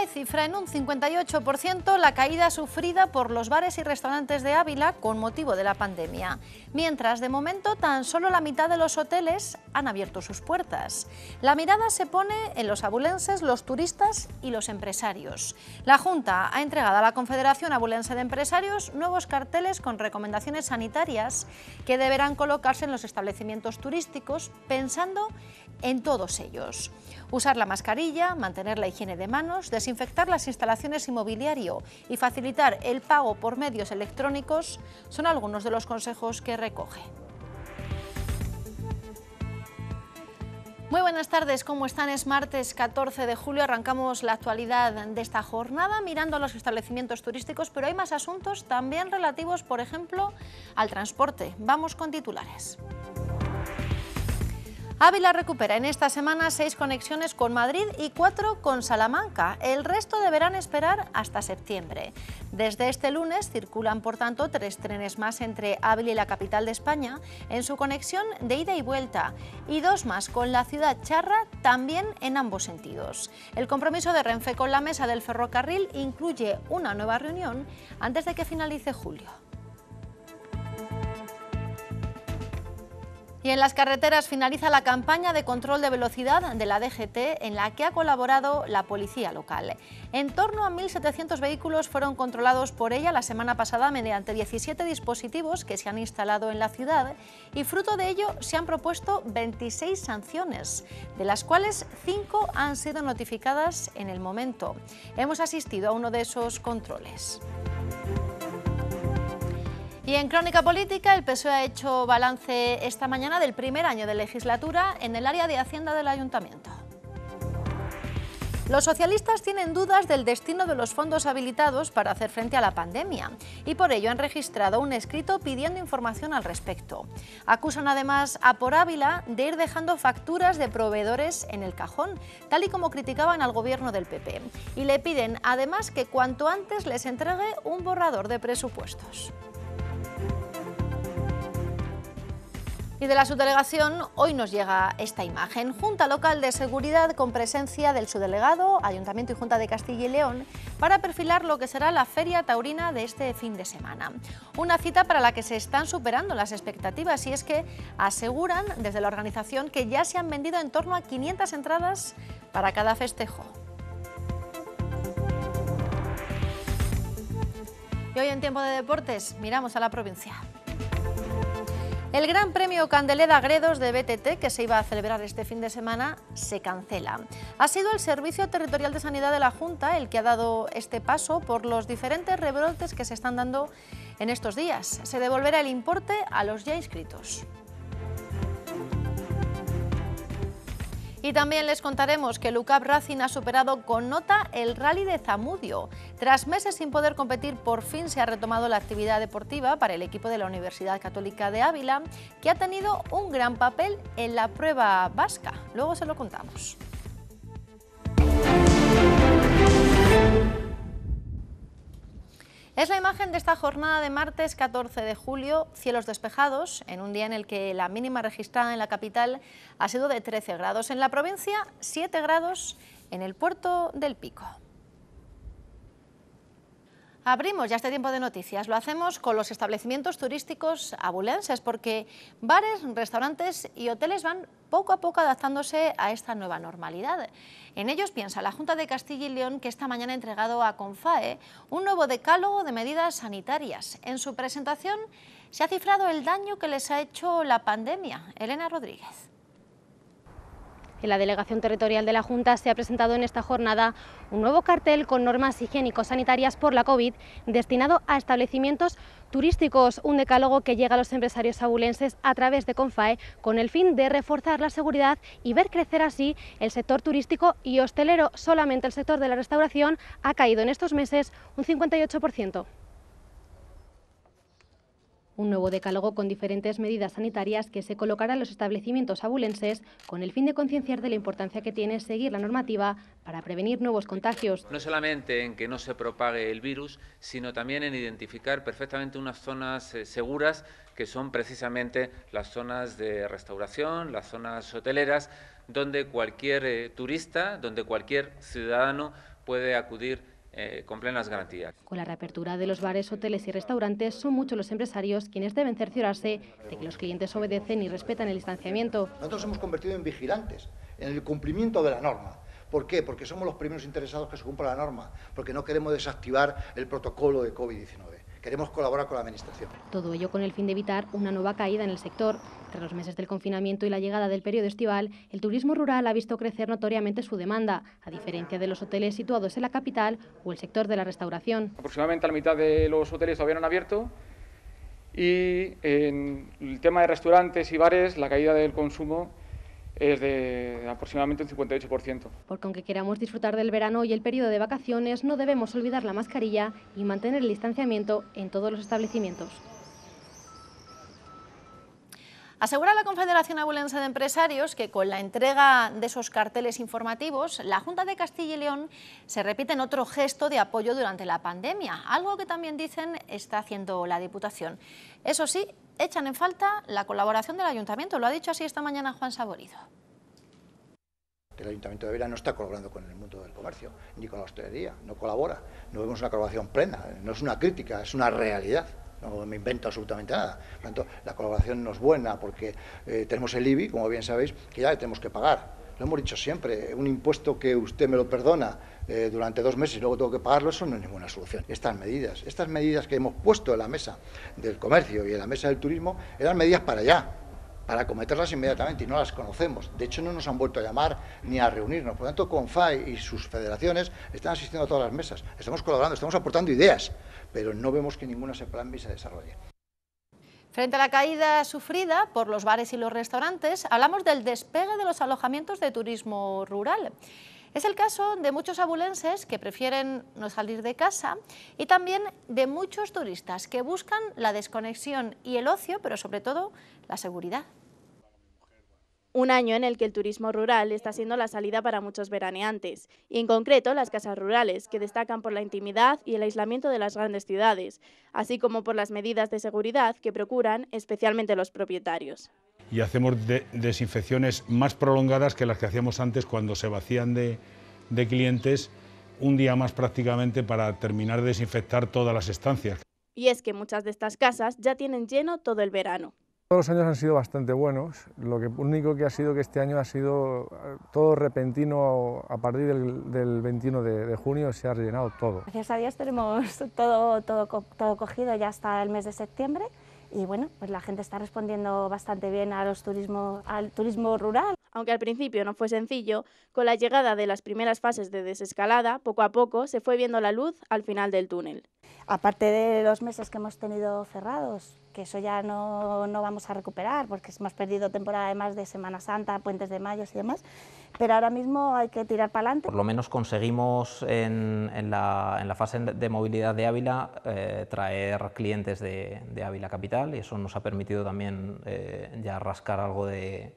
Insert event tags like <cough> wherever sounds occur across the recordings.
Confai cifra en un 58% la caída sufrida por los bares y restaurantes de Ávila con motivo de la pandemia, mientras de momento tan solo la mitad de los hoteles han abierto sus puertas. La mirada se pone en los abulenses, los turistas y los empresarios. La Junta ha entregado a la Confederación Abulense de Empresarios nuevos carteles con recomendaciones sanitarias que deberán colocarse en los establecimientos turísticos pensando en todos ellos. Usar la mascarilla, mantener la higiene de manos, desinfectar las instalaciones inmobiliario y facilitar el pago por medios electrónicos son algunos de los consejos que recoge. Muy buenas tardes, ¿cómo están? Es martes 14 de julio, arrancamos la actualidad de esta jornada mirando los establecimientos turísticos, pero hay más asuntos también relativos, por ejemplo, al transporte. Vamos con titulares. Ávila recupera en esta semana seis conexiones con Madrid y cuatro con Salamanca. El resto deberán esperar hasta septiembre. Desde este lunes circulan, por tanto, tres trenes más entre Ávila y la capital de España en su conexión de ida y vuelta y dos más con la ciudad charra también en ambos sentidos. El compromiso de Renfe con la mesa del ferrocarril incluye una nueva reunión antes de que finalice julio. Y en las carreteras finaliza la campaña de control de velocidad de la DGT en la que ha colaborado la policía local. En torno a 1.700 vehículos fueron controlados por ella la semana pasada mediante 17 dispositivos que se han instalado en la ciudad y fruto de ello se han propuesto 26 sanciones, de las cuales 5 han sido notificadas en el momento. Hemos asistido a uno de esos controles. Y en Crónica Política, el PSOE ha hecho balance esta mañana del primer año de legislatura en el área de Hacienda del Ayuntamiento. Los socialistas tienen dudas del destino de los fondos habilitados para hacer frente a la pandemia y por ello han registrado un escrito pidiendo información al respecto. Acusan además a Por Ávila de ir dejando facturas de proveedores en el cajón, tal y como criticaban al gobierno del PP, y le piden además que cuanto antes les entregue un borrador de presupuestos. Y de la subdelegación hoy nos llega esta imagen. Junta Local de Seguridad con presencia del subdelegado, Ayuntamiento y Junta de Castilla y León para perfilar lo que será la Feria Taurina de este fin de semana. Una cita para la que se están superando las expectativas y es que aseguran desde la organización que ya se han vendido en torno a 500 entradas para cada festejo. Y hoy en tiempo de deportes miramos a la provincia. El Gran Premio Candeleda Gredos de BTT, que se iba a celebrar este fin de semana, se cancela. Ha sido el Servicio Territorial de Sanidad de la Junta el que ha dado este paso por los diferentes rebrotes que se están dando en estos días. Se devolverá el importe a los ya inscritos. Y también les contaremos que Lucas Racing ha superado con nota el rally de Zamudio. Tras meses sin poder competir, por fin se ha retomado la actividad deportiva para el equipo de la Universidad Católica de Ávila, que ha tenido un gran papel en la prueba vasca. Luego se lo contamos. Es la imagen de esta jornada de martes 14 de julio, cielos despejados, en un día en el que la mínima registrada en la capital ha sido de 13 grados. En la provincia, 7 grados en el puerto del Pico. Abrimos ya este tiempo de noticias. Lo hacemos con los establecimientos turísticos abulenses porque bares, restaurantes y hoteles van poco a poco adaptándose a esta nueva normalidad. En ellos piensa la Junta de Castilla y León que esta mañana ha entregado a CONFAE un nuevo decálogo de medidas sanitarias. En su presentación se ha cifrado el daño que les ha hecho la pandemia. Elena Rodríguez. En la Delegación Territorial de la Junta se ha presentado en esta jornada un nuevo cartel con normas higiénico-sanitarias por la COVID destinado a establecimientos turísticos, un decálogo que llega a los empresarios abulenses a través de CONFAE con el fin de reforzar la seguridad y ver crecer así el sector turístico y hostelero. Solamente el sector de la restauración ha caído en estos meses un 58% un nuevo decálogo con diferentes medidas sanitarias que se colocará en los establecimientos abulenses con el fin de concienciar de la importancia que tiene seguir la normativa para prevenir nuevos contagios. No solamente en que no se propague el virus, sino también en identificar perfectamente unas zonas eh, seguras que son precisamente las zonas de restauración, las zonas hoteleras, donde cualquier eh, turista, donde cualquier ciudadano puede acudir eh, con plenas garantías. Con la reapertura de los bares, hoteles y restaurantes, son muchos los empresarios quienes deben cerciorarse de que los clientes obedecen y respetan el distanciamiento. Nosotros hemos convertido en vigilantes, en el cumplimiento de la norma. ¿Por qué? Porque somos los primeros interesados que se cumpla la norma, porque no queremos desactivar el protocolo de COVID-19. Queremos colaborar con la Administración. Todo ello con el fin de evitar una nueva caída en el sector. Tras los meses del confinamiento y la llegada del periodo estival, el turismo rural ha visto crecer notoriamente su demanda, a diferencia de los hoteles situados en la capital o el sector de la restauración. Aproximadamente la mitad de los hoteles todavía no han abierto y en el tema de restaurantes y bares la caída del consumo es de aproximadamente un 58%. Porque aunque queramos disfrutar del verano y el periodo de vacaciones, no debemos olvidar la mascarilla y mantener el distanciamiento en todos los establecimientos. Asegura la Confederación Abulense de Empresarios que con la entrega de esos carteles informativos, la Junta de Castilla y León se repite en otro gesto de apoyo durante la pandemia, algo que también dicen está haciendo la Diputación. Eso sí, echan en falta la colaboración del Ayuntamiento, lo ha dicho así esta mañana Juan Saborido. El Ayuntamiento de Vera no está colaborando con el mundo del comercio, ni con la hostelería, no colabora, no vemos una colaboración plena, no es una crítica, es una realidad no me invento absolutamente nada. Por tanto, la colaboración no es buena porque eh, tenemos el IBI, como bien sabéis, que ya le tenemos que pagar. Lo hemos dicho siempre, un impuesto que usted me lo perdona eh, durante dos meses y luego tengo que pagarlo, eso no es ninguna solución. Estas medidas, estas medidas que hemos puesto en la mesa del comercio y en la mesa del turismo, eran medidas para allá, para acometerlas inmediatamente y no las conocemos. De hecho, no nos han vuelto a llamar ni a reunirnos. Por lo tanto, CONFAI y sus federaciones están asistiendo a todas las mesas. Estamos colaborando, estamos aportando ideas pero no vemos que ninguna se plan se desarrolle. Frente a la caída sufrida por los bares y los restaurantes, hablamos del despegue de los alojamientos de turismo rural. Es el caso de muchos abulenses que prefieren no salir de casa y también de muchos turistas que buscan la desconexión y el ocio, pero sobre todo la seguridad. Un año en el que el turismo rural está siendo la salida para muchos veraneantes, y en concreto las casas rurales, que destacan por la intimidad y el aislamiento de las grandes ciudades, así como por las medidas de seguridad que procuran especialmente los propietarios. Y hacemos desinfecciones más prolongadas que las que hacíamos antes cuando se vacían de, de clientes un día más prácticamente para terminar de desinfectar todas las estancias. Y es que muchas de estas casas ya tienen lleno todo el verano. Todos los años han sido bastante buenos, lo que, único que ha sido que este año ha sido eh, todo repentino, a partir del, 21 de, junio se ha rellenado todo. Gracias a Dios tenemos <laughs> todo, todo, todo cogido ya hasta el mes de septiembre y bueno, pues la gente está respondiendo bastante bien a los turismo, al turismo rural. Aunque al principio no fue sencillo, con la llegada de las primeras fases de desescalada, poco a poco se fue viendo la luz al final del túnel. Aparte de los meses que hemos tenido cerrados, que eso ya no, no, vamos a recuperar porque hemos perdido temporada además de Semana Santa, puentes de mayo y demás, pero ahora mismo hay que tirar para adelante. Por lo menos conseguimos en, en, la, en la, fase de movilidad de Ávila eh, traer clientes de, de, Ávila Capital y eso nos ha permitido también eh, ya rascar algo de,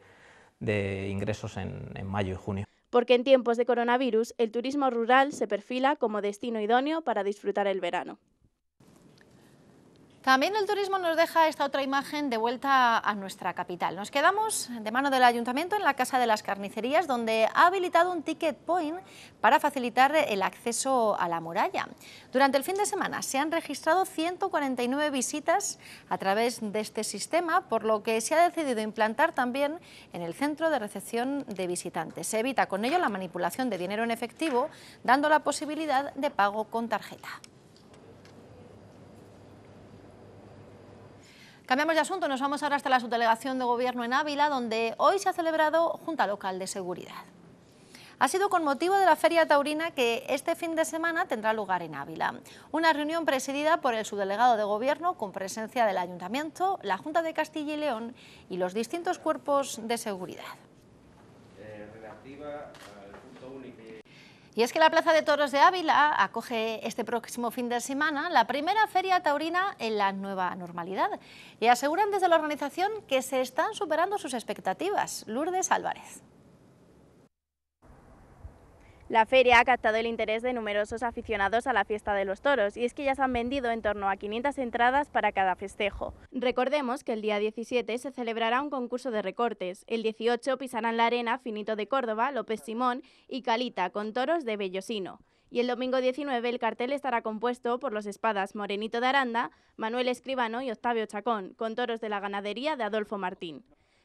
de ingresos en, en mayo y junio porque en tiempos de coronavirus el turismo rural se perfila como destino idóneo para disfrutar el verano. También el turismo nos deja esta otra imagen de vuelta a nuestra capital. Nos quedamos de mano del Ayuntamiento en la Casa de las Carnicerías, donde ha habilitado un ticket point para facilitar el acceso a la muralla. Durante el fin de semana se han registrado 149 visitas a través de este sistema, por lo que se ha decidido implantar también en el centro de recepción de visitantes. Se evita con ello la manipulación de dinero en efectivo, dando la posibilidad de pago con tarjeta. Cambiamos de asunto, nos vamos ahora hasta la subdelegación de Gobierno en Ávila, donde hoy se ha celebrado Junta Local de Seguridad. Ha sido con motivo de la Feria Taurina que este fin de semana tendrá lugar en Ávila. Una reunión presidida por el subdelegado de Gobierno con presencia del Ayuntamiento, la Junta de Castilla y León y los distintos cuerpos de seguridad. Eh, y es que la Plaza de Toros de Ávila acoge este próximo fin de semana la primera feria taurina en la nueva normalidad y aseguran desde la organización que se están superando sus expectativas. Lourdes Álvarez. La feria ha captado el interés de numerosos aficionados a la fiesta de los toros y es que ya se han vendido en torno a 500 entradas para cada festejo. Recordemos que el día 17 se celebrará un concurso de recortes. El 18 pisarán la arena Finito de Córdoba, López Simón y Calita con toros de Bellosino. Y el domingo 19 el cartel estará compuesto por los espadas Morenito de Aranda, Manuel Escribano y Octavio Chacón, con toros de la ganadería de Adolfo Martín.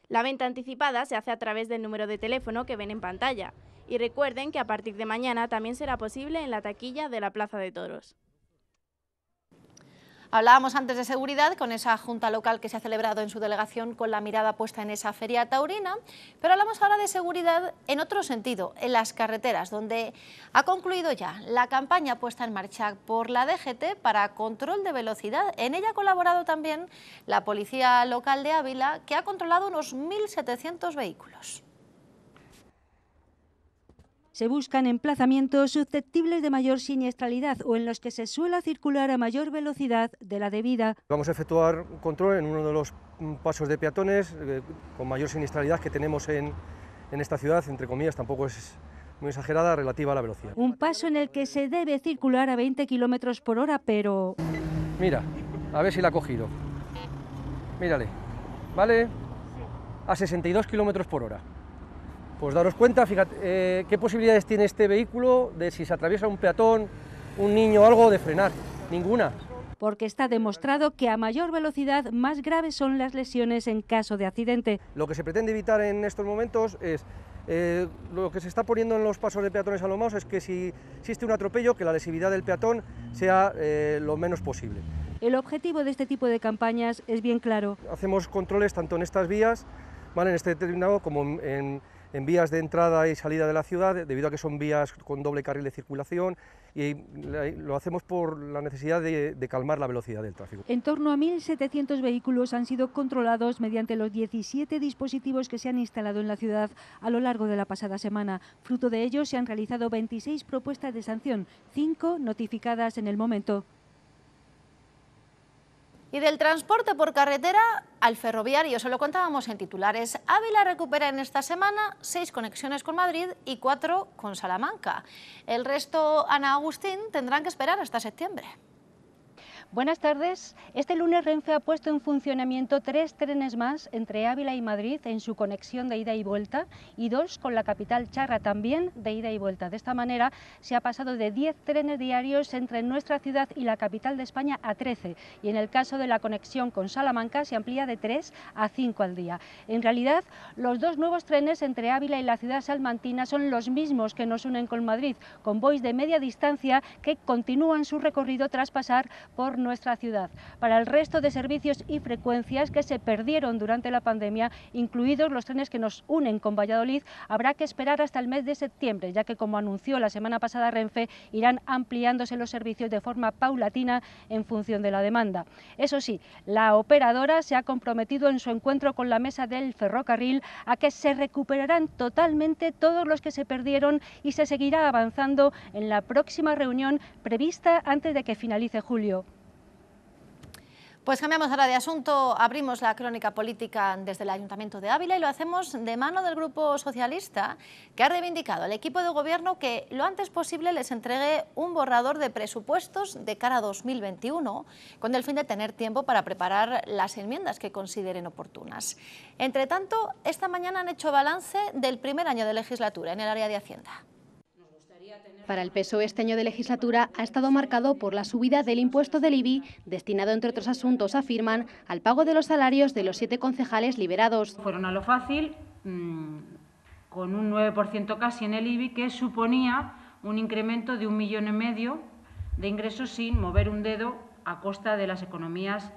La venta anticipada se hace a través del número de teléfono que ven en pantalla. Y recuerden que a partir de mañana también será posible en la taquilla de la Plaza de Toros. Hablábamos antes de seguridad con esa junta local que se ha celebrado en su delegación con la mirada puesta en esa feria taurina, pero hablamos ahora de seguridad en otro sentido, en las carreteras, donde ha concluido ya la campaña puesta en marcha por la DGT para control de velocidad. En ella ha colaborado también la Policía Local de Ávila, que ha controlado unos 1.700 vehículos. Se buscan emplazamientos susceptibles de mayor siniestralidad o en los que se suele circular a mayor velocidad de la debida. Vamos a efectuar un control en uno de los mm, pasos de peatones eh, con mayor siniestralidad que tenemos en, en esta ciudad, entre comillas, tampoco es muy exagerada relativa a la velocidad. Un paso en el que se debe circular a 20 kilómetros por hora, pero... Mira, a ver si la ha cogido. Mírale, ¿vale? A 62 kilómetros por hora. Pues daros cuenta, fíjate, eh, qué posibilidades tiene este vehículo de si se atraviesa un peatón, un niño o algo, de frenar. Ninguna. Porque está demostrado que a mayor velocidad más graves son las lesiones en caso de accidente. Lo que se pretende evitar en estos momentos es eh, lo que se está poniendo en los pasos de peatones a lo más es que si existe un atropello, que la lesividad del peatón sea eh, lo menos posible. El objetivo de este tipo de campañas es bien claro. Hacemos controles tanto en estas vías, ¿vale? en este determinado, como en en vías de entrada y salida de la ciudad, debido a que son vías con doble carril de circulación y lo hacemos por la necesidad de, calmar la velocidad del tráfico. En torno a 1.700 vehículos han sido controlados mediante los 17 dispositivos que se han instalado en la ciudad a lo largo de la pasada semana. Fruto de ello se han realizado 26 propuestas de sanción, 5 notificadas en el momento. Y del transporte por carretera al ferroviario, se lo contábamos en titulares. Ávila recupera en esta semana seis conexiones con Madrid y cuatro con Salamanca. El resto, Ana Agustín, tendrán que esperar hasta septiembre. Buenas tardes. Este lunes Renfe ha puesto en funcionamiento tres trenes más entre Ávila y Madrid en su conexión de ida y vuelta y dos con la capital charra también de ida y vuelta. De esta manera se ha pasado de 10 trenes diarios entre nuestra ciudad y la capital de España a 13 y en el caso de la conexión con Salamanca se amplía de 3 a 5 al día. En realidad, los dos nuevos trenes entre Ávila y la ciudad salmantina son los mismos que nos unen con Madrid, convoys de media distancia que continúan su recorrido tras pasar por nuestra ciudad. Para el resto de servicios y frecuencias que se perdieron durante la pandemia, incluidos los trenes que nos unen con Valladolid, habrá que esperar hasta el mes de septiembre, ya que como anunció la semana pasada Renfe, irán ampliándose los servicios de forma paulatina en función de la demanda. Eso sí, la operadora se ha comprometido en su encuentro con la mesa del ferrocarril a que se recuperarán totalmente todos los que se perdieron y se seguirá avanzando en la próxima reunión prevista antes de que finalice julio. Pues cambiamos ahora de asunto, abrimos la crónica política desde el Ayuntamiento de Ávila y lo hacemos de mano del Grupo Socialista, que ha reivindicado al equipo de gobierno que lo antes posible les entregue un borrador de presupuestos de cara a 2021, con el fin de tener tiempo para preparar las enmiendas que consideren oportunas. Entre tanto, esta mañana han hecho balance del primer año de legislatura en el área de Hacienda. Para el PSOE este año de legislatura ha estado marcado por la subida del impuesto del IBI, destinado entre otros asuntos, afirman, al pago de los salarios de los siete concejales liberados. Fueron a lo fácil, mm, con un 9% casi en el IBI, que suponía un incremento de un millón y medio de ingresos sin mover un dedo a costa de las economías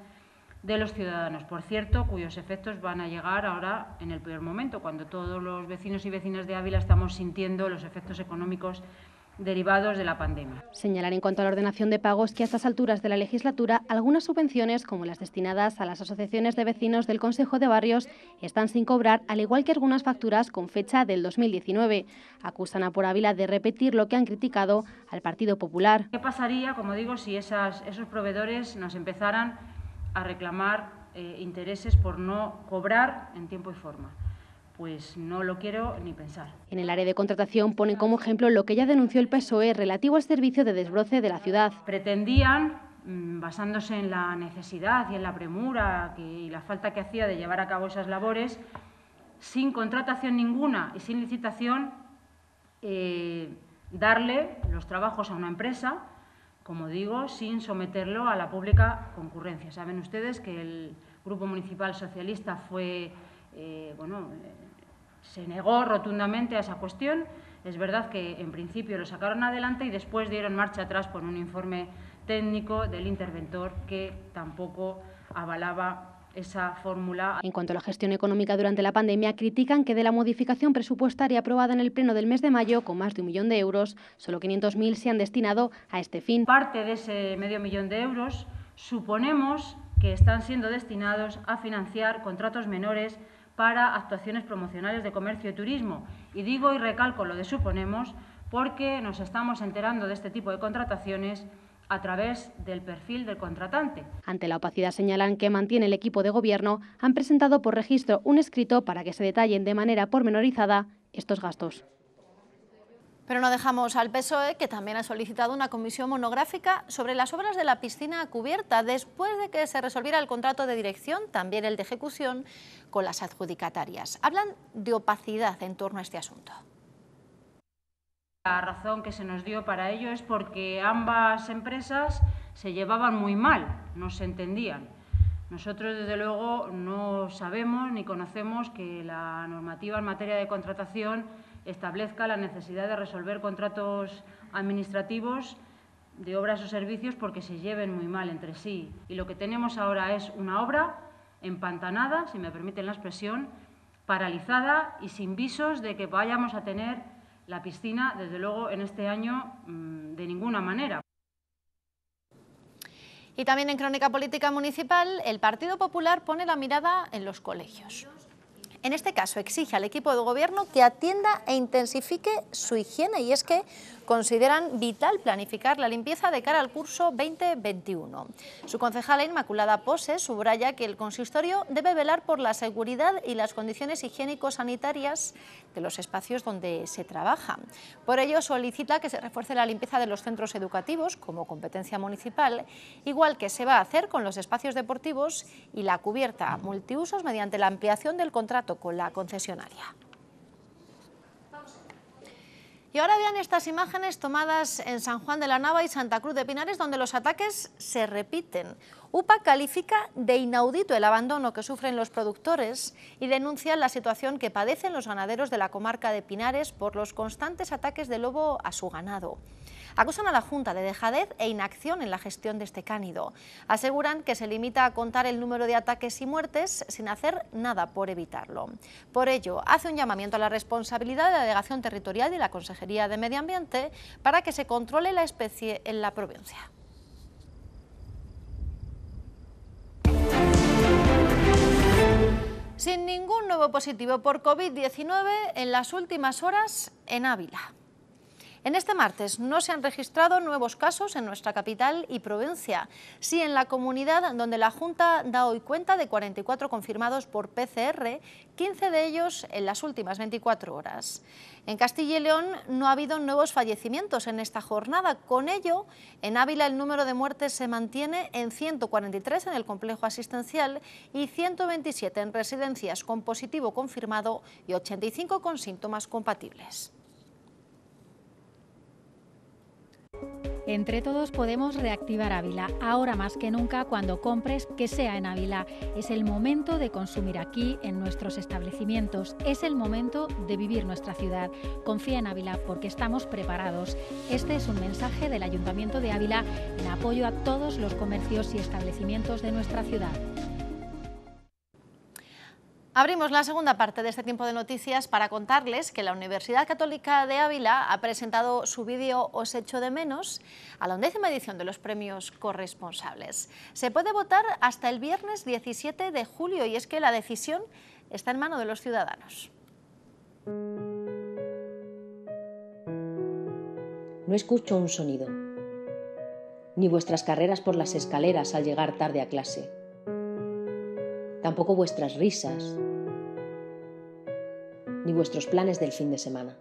de los ciudadanos, por cierto, cuyos efectos van a llegar ahora en el peor momento, cuando todos los vecinos y vecinas de Ávila estamos sintiendo los efectos económicos derivados de la pandemia. Señalar en cuanto a la ordenación de pagos que a estas alturas de la legislatura algunas subvenciones, como las destinadas a las asociaciones de vecinos del Consejo de Barrios, están sin cobrar, al igual que algunas facturas con fecha del 2019. Acusan a Por Ávila de repetir lo que han criticado al Partido Popular. ¿Qué pasaría, como digo, si esas, esos proveedores nos empezaran a reclamar eh, intereses por no cobrar en tiempo y forma? Pues no lo quiero ni pensar. En el área de contratación ponen como ejemplo lo que ya denunció el PSOE relativo al servicio de desbroce de la ciudad. Pretendían, mm, basándose en la necesidad y en la premura y la falta que hacía de llevar a cabo esas labores, sin contratación ninguna y sin licitación, eh, darle los trabajos a una empresa, como digo, sin someterlo a la pública concurrencia. Saben ustedes que el Grupo Municipal Socialista fue, eh, bueno, se negó rotundamente a esa cuestión. Es verdad que en principio lo sacaron adelante y después dieron marcha atrás por un informe técnico del interventor que tampoco avalaba esa fórmula. En cuanto a la gestión económica durante la pandemia, critican que de la modificación presupuestaria aprobada en el Pleno del mes de mayo, con más de un millón de euros, solo 500.000 se han destinado a este fin. Parte de ese medio millón de euros suponemos que están siendo destinados a financiar contratos menores para actuaciones promocionales de comercio y turismo. Y digo y recalco lo de suponemos porque nos estamos enterando de este tipo de contrataciones a través del perfil del contratante. Ante la opacidad señalan que mantiene el equipo de gobierno, han presentado por registro un escrito para que se detallen de manera pormenorizada estos gastos. Pero no dejamos al PSOE, que también ha solicitado una comisión monográfica sobre las obras de la piscina cubierta, después de que se resolviera el contrato de dirección, también el de ejecución, con las adjudicatarias. Hablan de opacidad en torno a este asunto. La razón que se nos dio para ello es porque ambas empresas se llevaban muy mal, no se entendían. Nosotros, desde luego, no sabemos ni conocemos que la normativa en materia de contratación establezca la necesidad de resolver contratos administrativos de obras o servicios porque se lleven muy mal entre sí. Y lo que tenemos ahora es una obra empantanada, si me permiten la expresión, paralizada y sin visos de que vayamos a tener la piscina, desde luego, en este año mm, de ninguna manera. Y también en Crónica Política Municipal, el Partido Popular pone la mirada en los colegios. En este caso, exige al equipo de gobierno que atienda e intensifique su higiene. Y es que consideran vital planificar la limpieza de cara al curso 2021. Su concejala Inmaculada Pose subraya que el consistorio debe velar por la seguridad y las condiciones higiénico-sanitarias de los espacios donde se trabaja. Por ello, solicita que se refuerce la limpieza de los centros educativos como competencia municipal, igual que se va a hacer con los espacios deportivos y la cubierta multiusos mediante la ampliación del contrato con la concesionaria. Y ahora vean estas imágenes tomadas en San Juan de la Nava y Santa Cruz de Pinares, donde los ataques se repiten. UPA califica de inaudito el abandono que sufren los productores y denuncia la situación que padecen los ganaderos de la comarca de Pinares por los constantes ataques de lobo a su ganado. Acusan a la Junta de dejadez e inacción en la gestión de este cánido. Aseguran que se limita a contar el número de ataques y muertes sin hacer nada por evitarlo. Por ello, hace un llamamiento a la responsabilidad de la Delegación Territorial y la Consejería de Medio Ambiente para que se controle la especie en la provincia. Sin ningún nuevo positivo por COVID-19 en las últimas horas en Ávila. En este martes no se han registrado nuevos casos en nuestra capital y provincia, sí en la comunidad donde la Junta da hoy cuenta de 44 confirmados por PCR, 15 de ellos en las últimas 24 horas. En Castilla y León no ha habido nuevos fallecimientos en esta jornada. Con ello, en Ávila el número de muertes se mantiene en 143 en el complejo asistencial y 127 en residencias con positivo confirmado y 85 con síntomas compatibles. Entre todos podemos reactivar Ávila. Ahora más que nunca, cuando compres, que sea en Ávila. Es el momento de consumir aquí, en nuestros establecimientos. Es el momento de vivir nuestra ciudad. Confía en Ávila porque estamos preparados. Este es un mensaje del Ayuntamiento de Ávila en apoyo a todos los comercios y establecimientos de nuestra ciudad. Abrimos la segunda parte de este tiempo de noticias para contarles que la Universidad Católica de Ávila ha presentado su vídeo Os echo de menos a la undécima edición de los premios corresponsables. Se puede votar hasta el viernes 17 de julio y es que la decisión está en manos de los ciudadanos. No escucho un sonido, ni vuestras carreras por las escaleras al llegar tarde a clase tampoco vuestras risas, ni vuestros planes del fin de semana.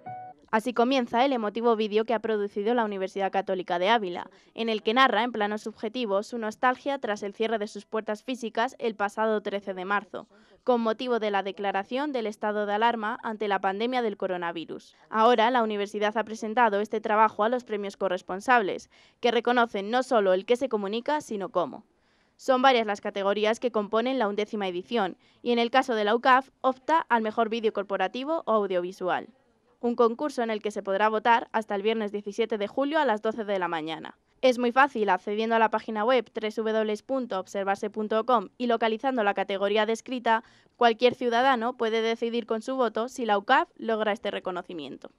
Así comienza el emotivo vídeo que ha producido la Universidad Católica de Ávila, en el que narra en plano subjetivo su nostalgia tras el cierre de sus puertas físicas el pasado 13 de marzo, con motivo de la declaración del estado de alarma ante la pandemia del coronavirus. Ahora, la universidad ha presentado este trabajo a los premios corresponsables, que reconocen no solo el que se comunica, sino cómo. Son varias las categorías que componen la undécima edición, y en el caso de la UCAF opta al mejor vídeo corporativo o audiovisual un concurso en el que se podrá votar hasta el viernes 17 de julio a las 12 de la mañana. Es muy fácil accediendo a la página web www.observarse.com y localizando la categoría descrita, cualquier ciudadano puede decidir con su voto si la UCAF logra este reconocimiento.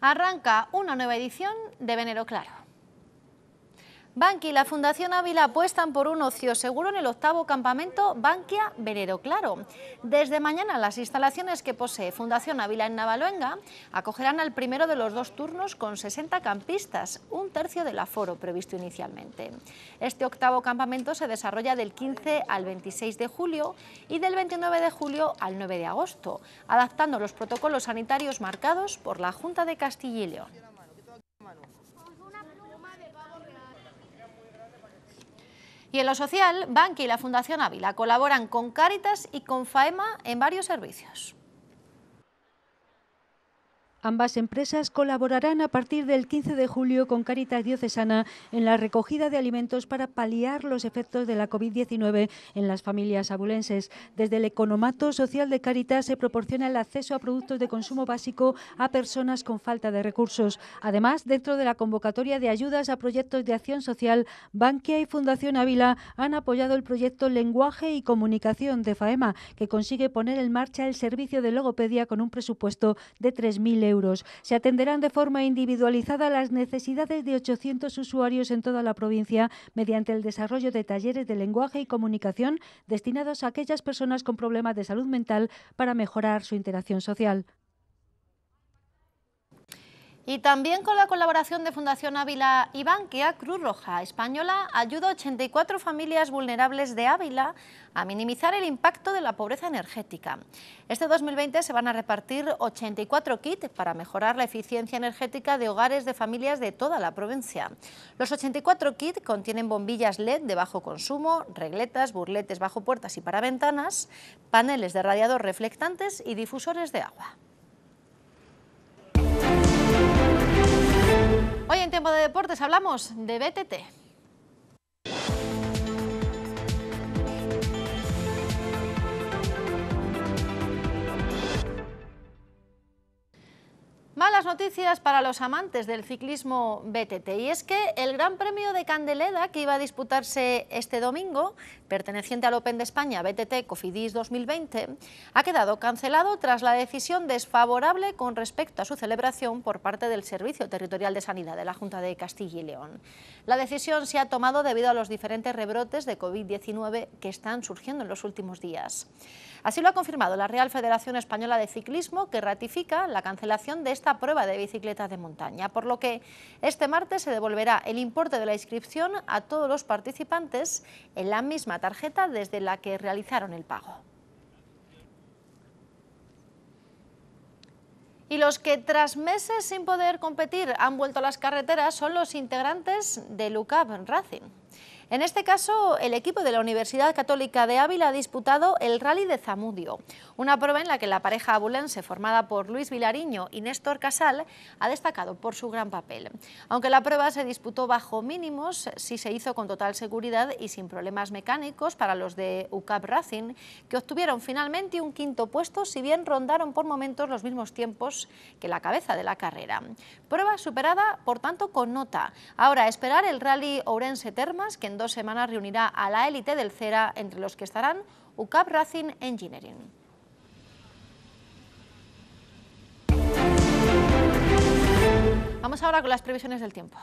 Arranca una nueva edición de Venero Claro. Bankia y la Fundación Ávila apuestan por un ocio seguro en el octavo campamento Bankia Venero Claro. Desde mañana las instalaciones que posee Fundación Ávila en Navaluenga acogerán al primero de los dos turnos con 60 campistas, un tercio del aforo previsto inicialmente. Este octavo campamento se desarrolla del 15 al 26 de julio y del 29 de julio al 9 de agosto, adaptando los protocolos sanitarios marcados por la Junta de Castilla y León. Y en lo social, Banqui y la Fundación Ávila colaboran con Cáritas y con FAEMA en varios servicios. Ambas empresas colaborarán a partir del 15 de julio con Caritas Diocesana en la recogida de alimentos para paliar los efectos de la COVID-19 en las familias abulenses. Desde el Economato Social de Caritas se proporciona el acceso a productos de consumo básico a personas con falta de recursos. Además, dentro de la convocatoria de ayudas a proyectos de acción social, Bankia y Fundación Ávila han apoyado el proyecto Lenguaje y Comunicación de FAEMA, que consigue poner en marcha el servicio de logopedia con un presupuesto de 3.000 euros. Se atenderán de forma individualizada las necesidades de 800 usuarios en toda la provincia mediante el desarrollo de talleres de lenguaje y comunicación destinados a aquellas personas con problemas de salud mental para mejorar su interacción social. Y también con la colaboración de Fundación Ávila y Bankia, Cruz Roja Española ayuda a 84 familias vulnerables de Ávila a minimizar el impacto de la pobreza energética. Este 2020 se van a repartir 84 kits para mejorar la eficiencia energética de hogares de familias de toda la provincia. Los 84 kits contienen bombillas LED de bajo consumo, regletas, burletes bajo puertas y para ventanas, paneles de radiador reflectantes y difusores de agua. Hoy en Tiempo de Deportes hablamos de BTT. Noticias para los amantes del ciclismo BTT y es que el Gran Premio de Candeleda que iba a disputarse este domingo, perteneciente al Open de España BTT Cofidis 2020, ha quedado cancelado tras la decisión desfavorable con respecto a su celebración por parte del Servicio Territorial de Sanidad de la Junta de Castilla y León. La decisión se ha tomado debido a los diferentes rebrotes de COVID-19 que están surgiendo en los últimos días. Así lo ha confirmado la Real Federación Española de Ciclismo, que ratifica la cancelación de esta prueba de bicicleta de montaña, por lo que este martes se devolverá el importe de la inscripción a todos los participantes en la misma tarjeta desde la que realizaron el pago. Y los que tras meses sin poder competir han vuelto a las carreteras son los integrantes de UCAP Racing. En este caso, el equipo de la Universidad Católica de Ávila ha disputado el Rally de Zamudio, una prueba en la que la pareja abulense formada por Luis Vilariño y Néstor Casal ha destacado por su gran papel. Aunque la prueba se disputó bajo mínimos, sí se hizo con total seguridad y sin problemas mecánicos para los de UCAP Racing, que obtuvieron finalmente un quinto puesto, si bien rondaron por momentos los mismos tiempos que la cabeza de la carrera. Prueba superada, por tanto, con nota. Ahora, esperar el Rally Ourense Termas, que en dos semanas reunirá a la élite del CERA, entre los que estarán UCAP Racing Engineering. Vamos ahora con las previsiones del tiempo.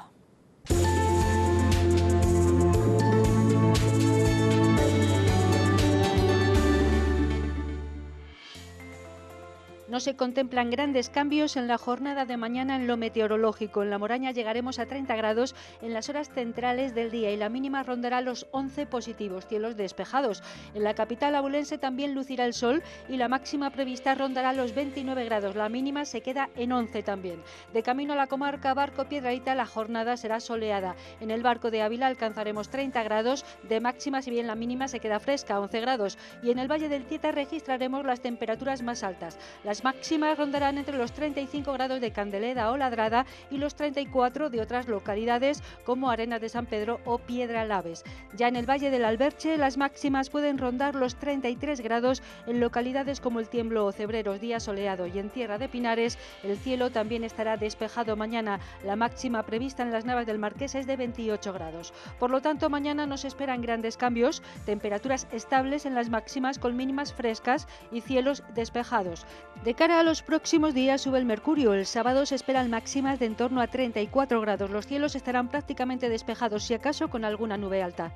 Nos se contemplan grandes cambios en la jornada de mañana en lo meteorológico. En la Moraña llegaremos a 30 grados en las horas centrales del día y la mínima rondará los 11 positivos, cielos despejados. En la capital abulense también lucirá el sol y la máxima prevista rondará los 29 grados. La mínima se queda en 11 también. De camino a la comarca Barco Piedraíta la jornada será soleada. En el barco de Ávila alcanzaremos 30 grados de máxima, si bien la mínima se queda fresca, 11 grados. Y en el Valle del Tieta registraremos las temperaturas más altas. Las máximas rondarán entre los 35 grados de Candeleda o Ladrada y los 34 de otras localidades como Arena de San Pedro o Piedra Laves. Ya en el Valle del Alberche las máximas pueden rondar los 33 grados en localidades como el Tiemblo o Cebreros, día soleado y en Tierra de Pinares el cielo también estará despejado mañana. La máxima prevista en las Navas del Marqués es de 28 grados. Por lo tanto, mañana nos esperan grandes cambios, temperaturas estables en las máximas con mínimas frescas y cielos despejados. De cara a los próximos días sube el mercurio. El sábado se esperan máximas de en torno a 34 grados. Los cielos estarán prácticamente despejados, si acaso con alguna nube alta.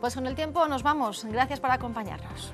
Pues con el tiempo nos vamos. Gracias por acompañarnos.